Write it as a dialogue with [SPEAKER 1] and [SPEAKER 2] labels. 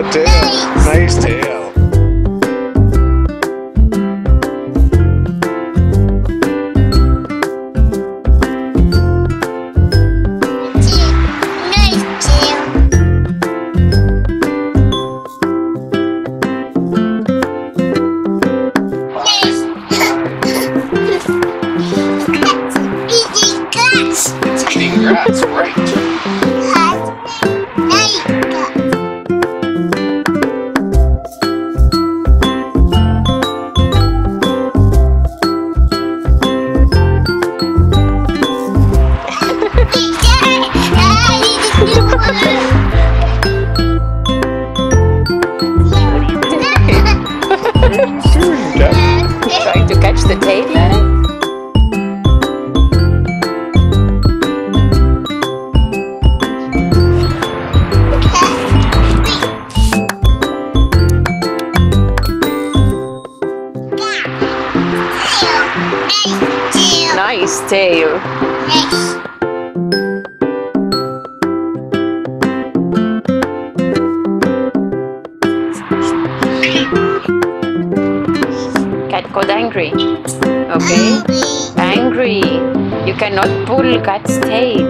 [SPEAKER 1] Nice tail.
[SPEAKER 2] Nice tail. Nice. Grass.
[SPEAKER 1] It's eating grass, right?
[SPEAKER 2] Nice
[SPEAKER 3] tail. Nice. Cat got angry. Okay? Angry. You cannot pull cat's tail.